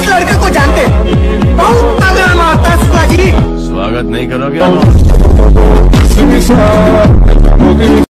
इस लड़के को जानते बहुत तगड़ा मारता है शिवाजी। स्वागत नहीं करोगे?